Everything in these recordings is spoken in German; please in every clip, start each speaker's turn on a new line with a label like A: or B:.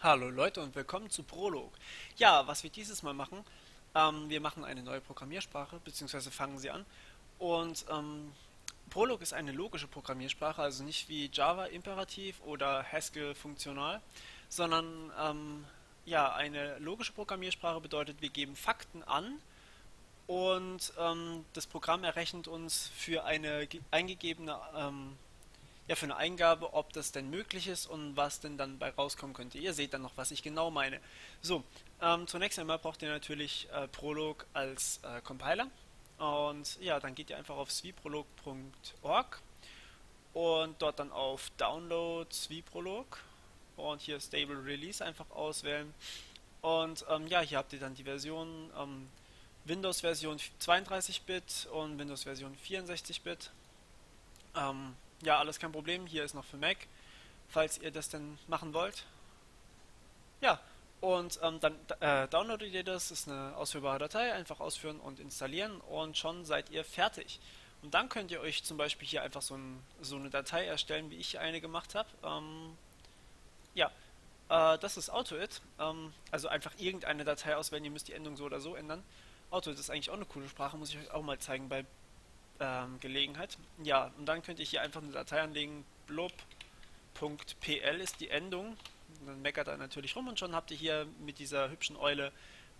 A: Hallo Leute und willkommen zu Prolog. Ja, was wir dieses Mal machen, ähm, wir machen eine neue Programmiersprache, beziehungsweise fangen sie an. Und ähm, Prolog ist eine logische Programmiersprache, also nicht wie Java imperativ oder Haskell funktional, sondern ähm, ja, eine logische Programmiersprache bedeutet, wir geben Fakten an und ähm, das Programm errechnet uns für eine eingegebene ähm, ja, für eine Eingabe, ob das denn möglich ist und was denn dann bei rauskommen könnte. Ihr seht dann noch, was ich genau meine. So, ähm, zunächst einmal braucht ihr natürlich äh, Prolog als äh, Compiler. Und ja, dann geht ihr einfach auf swiprolog.org und dort dann auf Download swiprolog und hier Stable Release einfach auswählen. Und ähm, ja, hier habt ihr dann die Version ähm, Windows Version 32-Bit und Windows Version 64-Bit. Ähm, ja, alles kein Problem. Hier ist noch für Mac, falls ihr das denn machen wollt. Ja, und ähm, dann äh, downloadet ihr das, ist eine ausführbare Datei, einfach ausführen und installieren und schon seid ihr fertig. Und dann könnt ihr euch zum Beispiel hier einfach so, ein, so eine Datei erstellen, wie ich eine gemacht habe. Ähm, ja, äh, das ist AutoIt. Ähm, also einfach irgendeine Datei auswählen, ihr müsst die Endung so oder so ändern. AutoIt ist eigentlich auch eine coole Sprache, muss ich euch auch mal zeigen bei ähm, Gelegenheit. Ja, und dann könnte ich hier einfach eine Datei anlegen, blob.pl ist die Endung. dann meckert er natürlich rum und schon habt ihr hier mit dieser hübschen Eule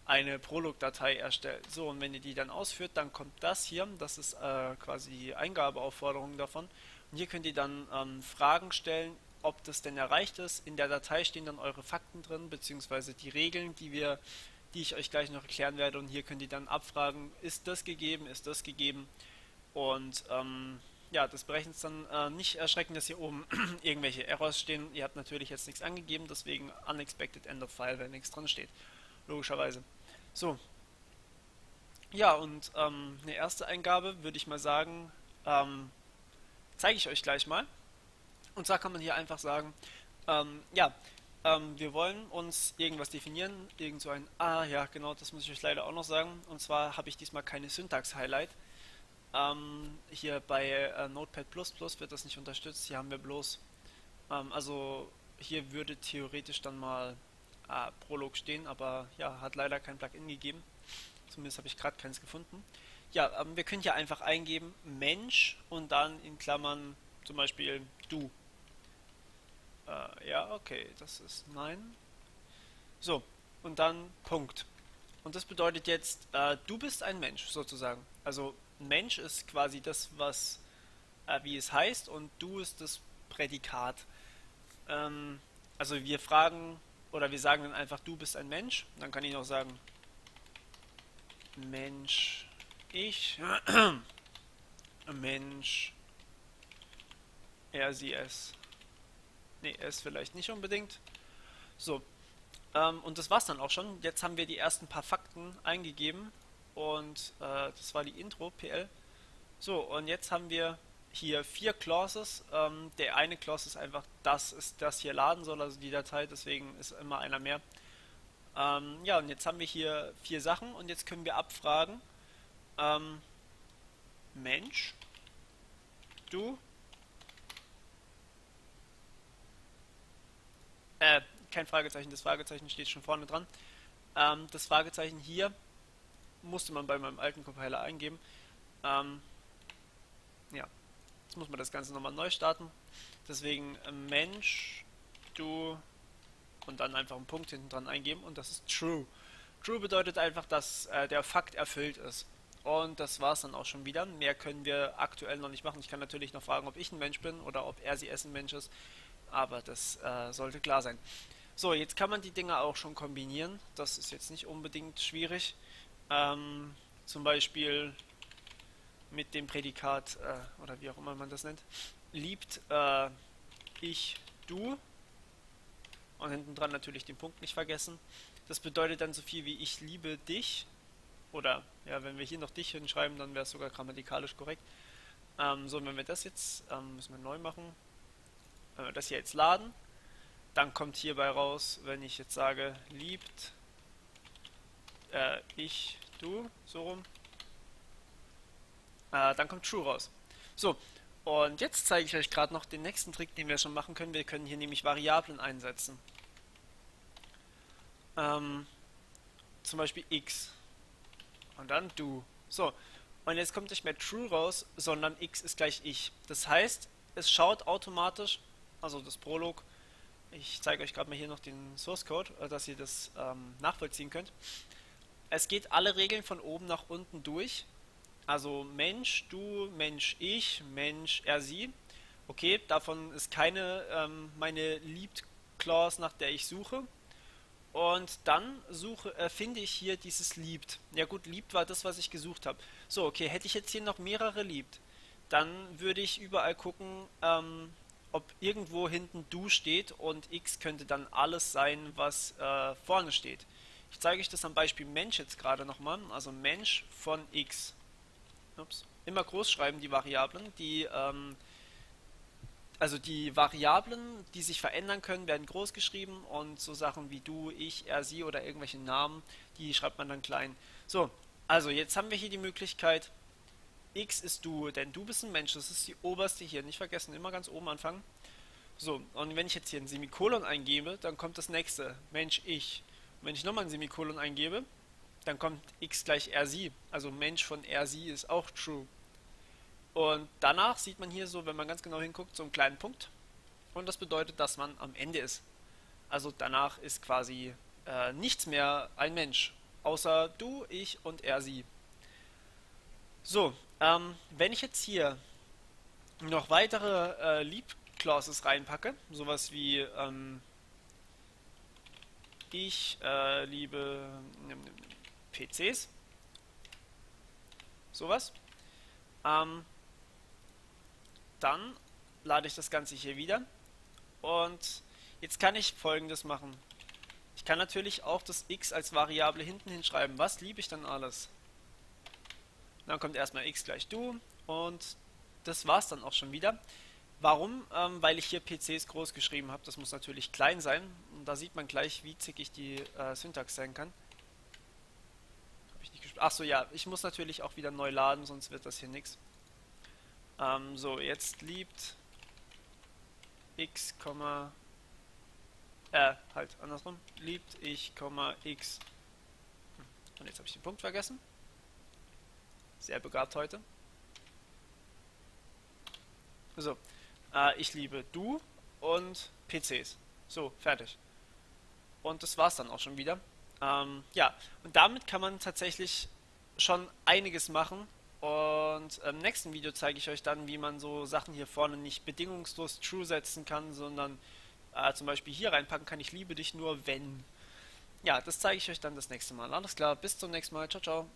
A: eine Prolog-Datei erstellt. So, und wenn ihr die dann ausführt, dann kommt das hier, das ist äh, quasi die Eingabeaufforderung davon. Und hier könnt ihr dann ähm, Fragen stellen, ob das denn erreicht ist. In der Datei stehen dann eure Fakten drin, beziehungsweise die Regeln, die wir, die ich euch gleich noch erklären werde. Und hier könnt ihr dann abfragen, ist das gegeben, ist das gegeben. Und ähm, ja, das berechnet es dann äh, nicht erschrecken, dass hier oben irgendwelche Errors stehen. Ihr habt natürlich jetzt nichts angegeben, deswegen unexpected end of file, wenn nichts dran steht. Logischerweise. So. Ja, und ähm, eine erste Eingabe würde ich mal sagen, ähm, zeige ich euch gleich mal. Und zwar kann man hier einfach sagen, ähm, ja, ähm, wir wollen uns irgendwas definieren, irgend so ein, ah ja, genau, das muss ich euch leider auch noch sagen. Und zwar habe ich diesmal keine Syntax-Highlight. Ähm, hier bei äh, Notepad wird das nicht unterstützt. Hier haben wir bloß, ähm, also hier würde theoretisch dann mal äh, Prolog stehen, aber ja, hat leider kein Plugin gegeben. Zumindest habe ich gerade keins gefunden. Ja, ähm, wir können hier einfach eingeben Mensch und dann in Klammern zum Beispiel du. Äh, ja, okay, das ist nein. So, und dann Punkt. Und das bedeutet jetzt, äh, du bist ein Mensch sozusagen. Also Mensch ist quasi das, was äh, wie es heißt, und du ist das Prädikat. Ähm, also wir fragen oder wir sagen dann einfach, du bist ein Mensch. Dann kann ich noch sagen, Mensch, ich, Mensch, er, sie, es. Ne, es vielleicht nicht unbedingt. So. Ähm, und das war's dann auch schon. Jetzt haben wir die ersten paar Fakten eingegeben und äh, das war die Intro PL. So, und jetzt haben wir hier vier Clauses. Ähm, der eine Clause ist einfach, das ist das hier laden soll, also die Datei, deswegen ist immer einer mehr. Ähm, ja, und jetzt haben wir hier vier Sachen und jetzt können wir abfragen. Ähm, Mensch, du, äh, kein Fragezeichen, das Fragezeichen steht schon vorne dran. Ähm, das Fragezeichen hier musste man bei meinem alten Compiler eingeben. Ähm, ja, jetzt muss man das Ganze nochmal neu starten. Deswegen äh, Mensch, du und dann einfach einen Punkt hinten dran eingeben und das ist True. True bedeutet einfach, dass äh, der Fakt erfüllt ist. Und das war es dann auch schon wieder. Mehr können wir aktuell noch nicht machen. Ich kann natürlich noch fragen, ob ich ein Mensch bin oder ob er sie essen Mensch ist. Aber das äh, sollte klar sein. So, jetzt kann man die Dinge auch schon kombinieren. Das ist jetzt nicht unbedingt schwierig. Ähm, zum Beispiel mit dem Prädikat, äh, oder wie auch immer man das nennt, liebt äh, ich du. Und hinten dran natürlich den Punkt nicht vergessen. Das bedeutet dann so viel wie ich liebe dich. Oder ja, wenn wir hier noch dich hinschreiben, dann wäre es sogar grammatikalisch korrekt. Ähm, so, wenn wir das jetzt, ähm, müssen wir neu machen. Wenn wir das hier jetzt laden, dann kommt hierbei raus, wenn ich jetzt sage, liebt äh, ich, du, so rum. Äh, dann kommt True raus. So, und jetzt zeige ich euch gerade noch den nächsten Trick, den wir schon machen können. Wir können hier nämlich Variablen einsetzen. ähm, zum Beispiel x und dann du. So, und jetzt kommt nicht mehr true raus, sondern x ist gleich ich. Das heißt, es schaut automatisch, also das Prolog, ich zeige euch gerade mal hier noch den Source Code, äh, dass ihr das ähm, nachvollziehen könnt. Es geht alle Regeln von oben nach unten durch. Also Mensch, du, Mensch, ich, Mensch, er, sie. Okay, davon ist keine ähm, meine Liebt Clause, nach der ich suche. Und dann suche, äh, finde ich hier dieses liebt. Ja gut, liebt war das, was ich gesucht habe. So, okay, hätte ich jetzt hier noch mehrere liebt, dann würde ich überall gucken, ähm, ob irgendwo hinten du steht und x könnte dann alles sein, was äh, vorne steht. Ich zeige euch das am Beispiel Mensch jetzt gerade nochmal. Also Mensch von x. Ups. Immer groß schreiben die Variablen, die ähm, also die Variablen, die sich verändern können, werden groß geschrieben und so Sachen wie du, ich, er, sie oder irgendwelche Namen, die schreibt man dann klein. So, also jetzt haben wir hier die Möglichkeit, x ist du, denn du bist ein Mensch, das ist die oberste hier, nicht vergessen, immer ganz oben anfangen. So, und wenn ich jetzt hier ein Semikolon eingebe, dann kommt das nächste, Mensch, ich. Wenn ich nochmal ein Semikolon eingebe, dann kommt x gleich sie. Also Mensch von sie ist auch true. Und danach sieht man hier so, wenn man ganz genau hinguckt, so einen kleinen Punkt. Und das bedeutet, dass man am Ende ist. Also danach ist quasi äh, nichts mehr ein Mensch. Außer du, ich und er, sie. So, ähm, wenn ich jetzt hier noch weitere äh, Leap-Clauses reinpacke, sowas wie ähm, ich äh, liebe PCs, sowas, ähm, dann lade ich das Ganze hier wieder und jetzt kann ich folgendes machen. Ich kann natürlich auch das x als Variable hinten hinschreiben. Was liebe ich dann alles? Dann kommt erstmal x gleich du und das war's dann auch schon wieder. Warum? Ähm, weil ich hier PCs groß geschrieben habe. Das muss natürlich klein sein. Und da sieht man gleich, wie zickig die äh, Syntax sein kann. Achso, ja, ich muss natürlich auch wieder neu laden, sonst wird das hier nichts. Ähm, so, jetzt liebt x, äh, halt, andersrum, liebt ich, x. Und jetzt habe ich den Punkt vergessen. Sehr begabt heute. So, äh, ich liebe du und PCs. So, fertig. Und das war's dann auch schon wieder. Ähm, ja, und damit kann man tatsächlich schon einiges machen, und im nächsten Video zeige ich euch dann, wie man so Sachen hier vorne nicht bedingungslos true setzen kann, sondern äh, zum Beispiel hier reinpacken kann, ich liebe dich nur wenn. Ja, das zeige ich euch dann das nächste Mal. Alles klar, bis zum nächsten Mal. Ciao, ciao.